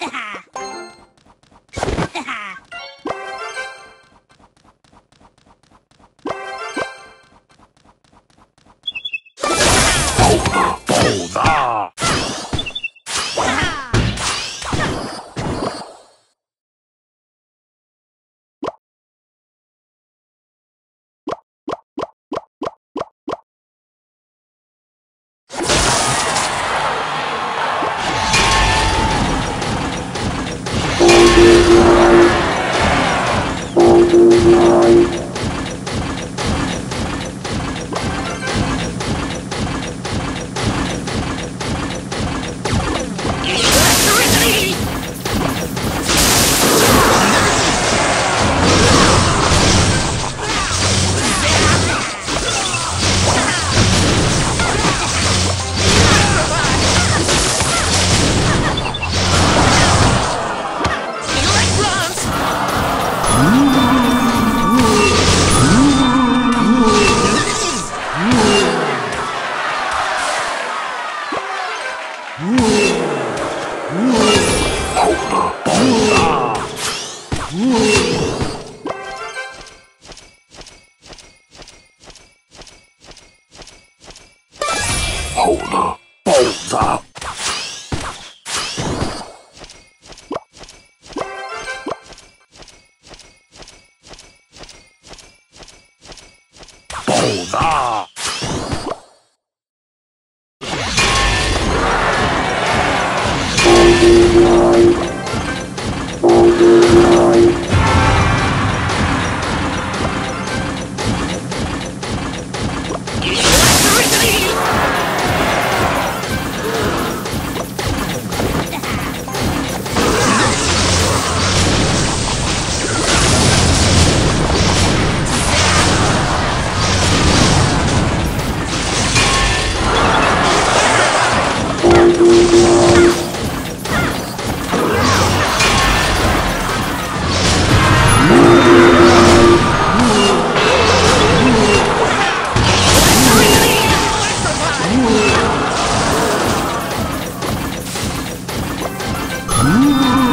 哈哈。好 Uhum.